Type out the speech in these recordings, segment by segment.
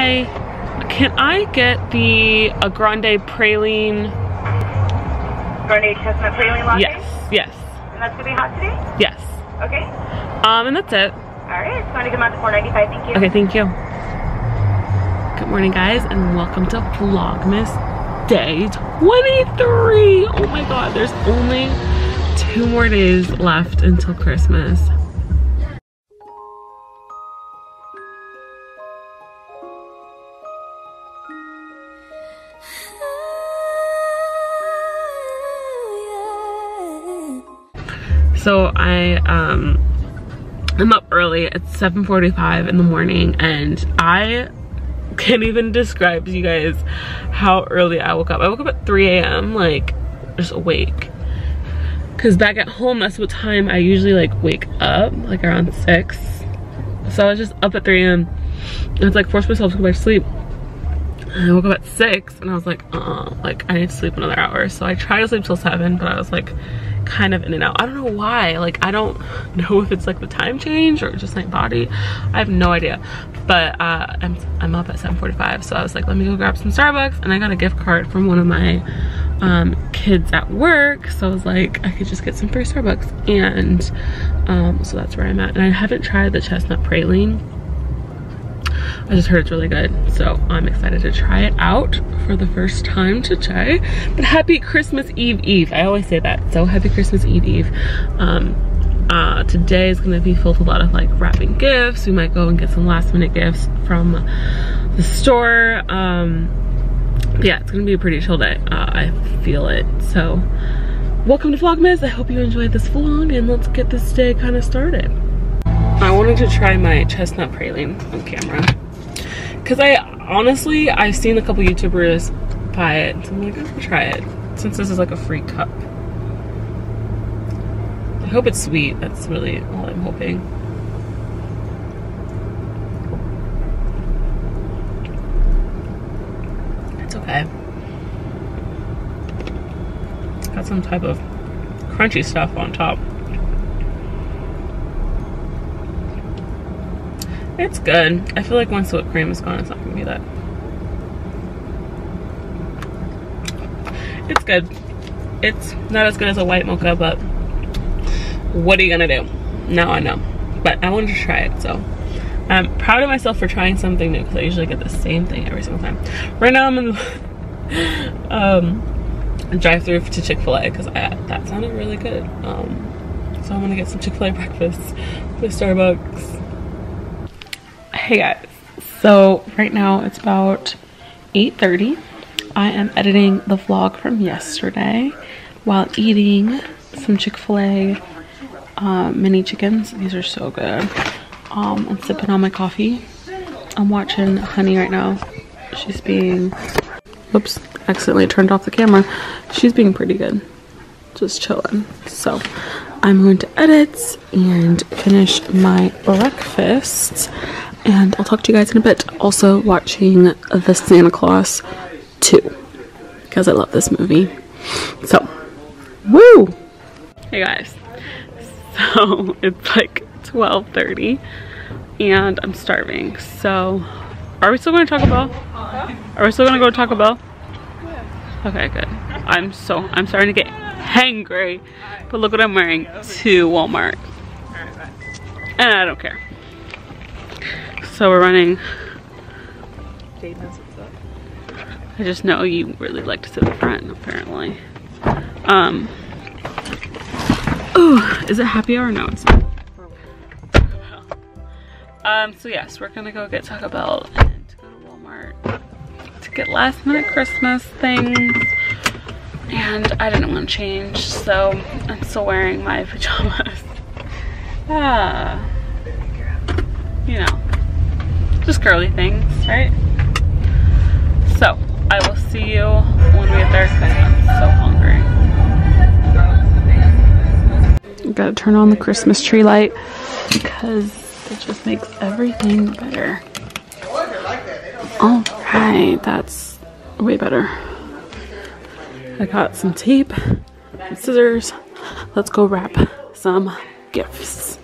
Hi. Can I get the a grande praline? Grande chestnut praline latte? Yes, yes, And that's gonna be hot today? yes. Okay. Um, and that's it. Alright, so I'm gonna come out to 495, thank you. Okay, thank you. Good morning, guys, and welcome to Vlogmas Day 23. Oh my god, there's only two more days left until Christmas. So I um I'm up early. It's 7:45 in the morning and I can't even describe to you guys how early I woke up. I woke up at 3 a.m. like just awake. Cause back at home that's what time I usually like wake up, like around 6. So I was just up at 3 a.m. I was like forced myself to go back to sleep. I woke up at 6 and I was like, uh, like I need to sleep another hour. So I tried to sleep till 7, but I was like kind of in and out. I don't know why. Like I don't know if it's like the time change or just my body. I have no idea. But uh, I'm, I'm up at 7.45 so I was like let me go grab some Starbucks and I got a gift card from one of my um, kids at work so I was like I could just get some free Starbucks and um, so that's where I'm at and I haven't tried the chestnut praline I just heard it's really good, so I'm excited to try it out for the first time today. But happy Christmas Eve Eve. I always say that. So happy Christmas Eve Eve. Um, uh, today is gonna be filled with a lot of like wrapping gifts. We might go and get some last minute gifts from the store. Um, yeah, it's gonna be a pretty chill day. Uh, I feel it. So welcome to Vlogmas. I hope you enjoyed this vlog and let's get this day kind of started. I wanted to try my chestnut praline on camera. Cause I honestly, I've seen a couple YouTubers buy it. So I'm like, I'm gonna try it. Since this is like a free cup. I hope it's sweet. That's really all I'm hoping. It's okay. Got some type of crunchy stuff on top. It's good. I feel like once the whipped cream is gone, it's not gonna be that. It's good. It's not as good as a white mocha, but what are you gonna do? Now I know. But I wanted to try it, so I'm proud of myself for trying something new because I usually get the same thing every single time. Right now I'm in the um, drive through to Chick-fil-A because that sounded really good. Um, so I'm gonna get some Chick-fil-A breakfast with Starbucks Hey guys, so right now it's about 8.30. I am editing the vlog from yesterday while eating some Chick-fil-A uh, mini chickens. These are so good. Um, I'm sipping on my coffee. I'm watching Honey right now. She's being, whoops, accidentally turned off the camera. She's being pretty good, just chilling. So I'm going to edit and finish my breakfast and I'll talk to you guys in a bit. Also watching The Santa Claus 2 because I love this movie. So, woo! Hey guys, so it's like 12.30 and I'm starving. So, are we still going to Taco Bell? Are we still going to go to Taco Bell? Okay, good. I'm so, I'm starting to get hangry. But look what I'm wearing to Walmart. And I don't care. So we're running. I just know you really like to sit in front, apparently. Um. Ooh, is it happy hour? No, it's not. Um, so yes, we're gonna go get Taco Bell and to go to Walmart to get last minute Christmas things. And I didn't want to change, so I'm still wearing my pajamas. Ah, you know just girly things, right? So, I will see you when we get there because I'm so hungry. Gotta turn on the Christmas tree light because it just makes everything better. Alright, that's way better. I got some tape and scissors. Let's go wrap some gifts.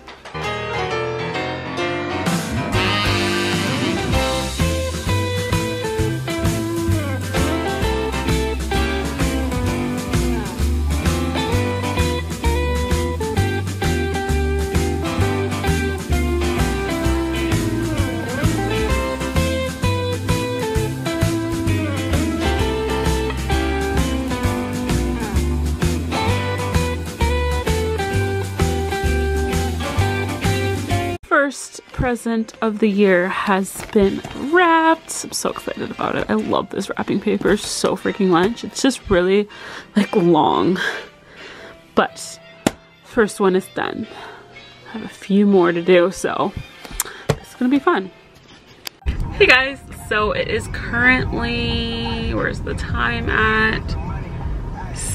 Present of the year has been wrapped. I'm so excited about it. I love this wrapping paper so freaking much. It's just really like long. But first one is done. I have a few more to do, so it's gonna be fun. Hey guys, so it is currently, where's the time at?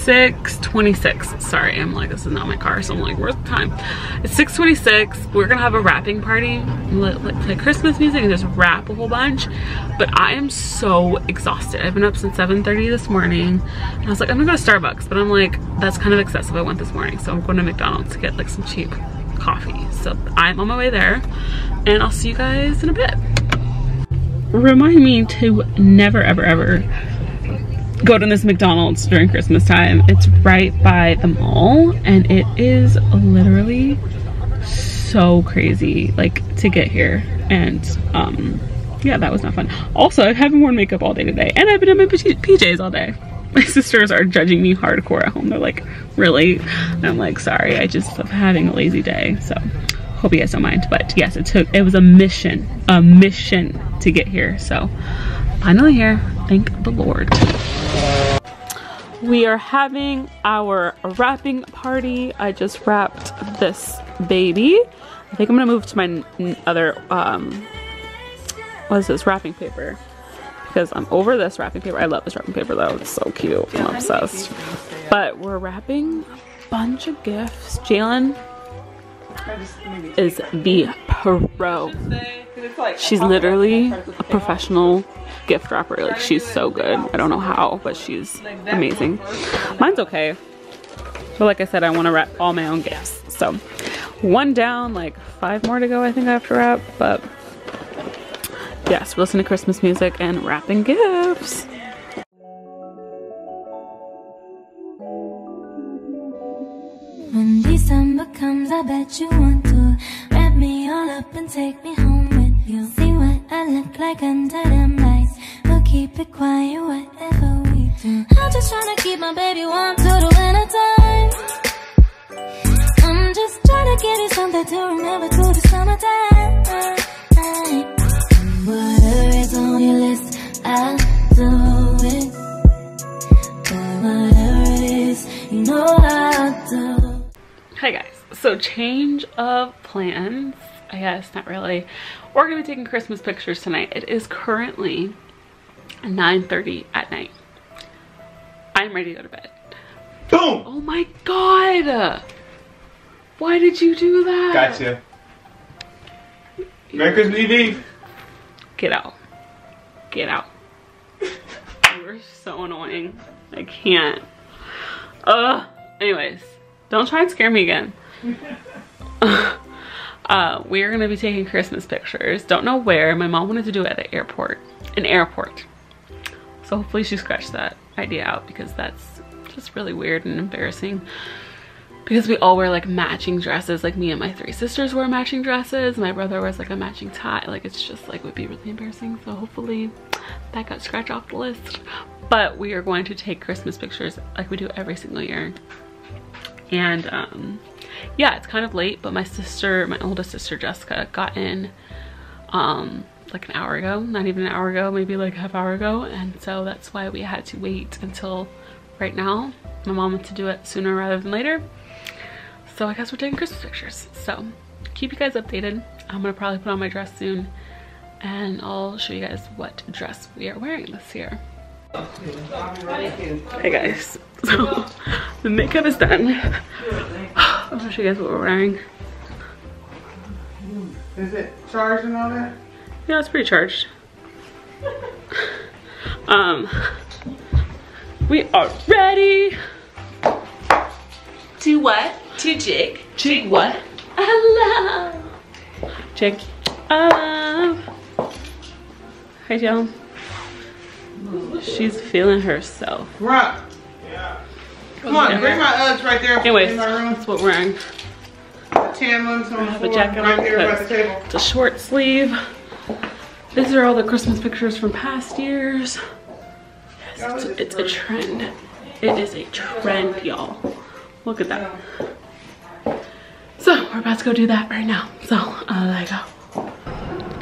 6.26. Sorry, I'm like, this is not my car, so I'm like, where's the time? It's 6.26. We're gonna have a wrapping party, Let like play Christmas music and just wrap a whole bunch. But I am so exhausted. I've been up since 7.30 this morning. And I was like, I'm gonna go to Starbucks, but I'm like, that's kind of excessive. I went this morning, so I'm going to McDonald's to get like some cheap coffee. So I'm on my way there, and I'll see you guys in a bit. Remind me to never, ever, ever go to this McDonald's during Christmas time. It's right by the mall and it is literally so crazy like to get here. And um yeah that was not fun. Also i haven't worn makeup all day today and i've been in my pjs all day. My sisters are judging me hardcore at home. They're like really? And i'm like sorry i just am having a lazy day so hope you guys don't mind. But yes it took it was a mission a mission to get here. So finally here thank the lord we are having our wrapping party. I just wrapped this baby. I think I'm gonna move to my other, um, what is this, wrapping paper. Because I'm over this wrapping paper. I love this wrapping paper though, it's so cute, I'm obsessed. But we're wrapping a bunch of gifts. Jalen is the pro. She's literally a professional gift wrapper. Like she's so good. I don't know how, but she's amazing. Mine's okay. But like I said, I want to wrap all my own gifts. So one down, like five more to go I think I have to wrap. But yes, listen to Christmas music and wrapping gifts. I bet you want to wrap me all up and take me home with you. See what I look like under them lights. We'll keep it quiet, whatever we do. I'm just trying to keep my baby warm through the winter time. I'm just trying to give you something to remember through the summertime. Whatever is on your list, I'll do it. But whatever it is, you know I'll do Hi guys, so change of plans. I guess not really. We're gonna be taking Christmas pictures tonight. It is currently 9.30 at night. I'm ready to go to bed. Boom! Oh my god! Why did you do that? Gotcha. Merry Christmas Eve. Get out. Get out. you are so annoying. I can't. Ugh. Anyways, don't try and scare me again. uh, we are gonna be taking Christmas pictures. Don't know where. My mom wanted to do it at an airport. An airport. So hopefully she scratched that idea out because that's just really weird and embarrassing. Because we all wear like matching dresses. Like me and my three sisters wear matching dresses. My brother wears like a matching tie. Like it's just like would be really embarrassing. So hopefully that got scratched off the list. But we are going to take Christmas pictures like we do every single year and um, yeah it's kind of late but my sister my oldest sister Jessica got in um, like an hour ago not even an hour ago maybe like a half hour ago. And so that's why we had to wait until right now. My mom wants to do it sooner rather than later. So I guess we're taking Christmas pictures. So keep you guys updated. I'm gonna probably put on my dress soon and I'll show you guys what dress we are wearing this year. Hey guys, so the makeup is done. I'll show you guys what we're wearing. Is it charged and all that? Yeah, it's pretty charged. um, we are ready. To what? To jig. Jig what? I love. Jig. I love. Hi, Joan. She's feeling herself. Right. Come on, bring my Uggs right there Anyways, in my room. that's what we're wearing. Tan ones on the have a floor, jacket right on here by the table. it's a short sleeve. These are all the Christmas pictures from past years. Yes, it's, it's a trend. It is a trend, y'all. Look at that. So we're about to go do that right now. So uh, there you go.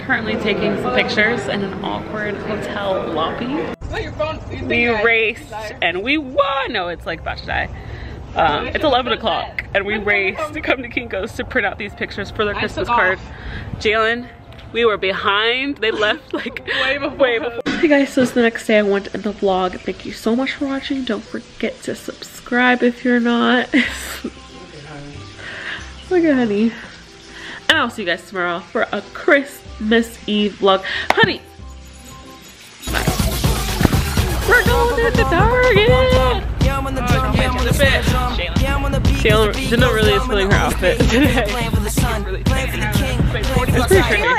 currently taking some pictures in an awkward hotel lobby. We raced and we won. No, it's like about to die. Um, it's 11 o'clock and we raced to come to Kinko's to print out these pictures for their Christmas card. Jalen, we were behind. They left like way before. Way before. Hey guys, so it's the next day. I want to end the vlog. Thank you so much for watching. Don't forget to subscribe if you're not. Look at honey. And I'll see you guys tomorrow for a Christmas Eve vlog. Honey! We're going to the Target! Jalen, Jenna really is feeling her outfit today. It's pretty trendy.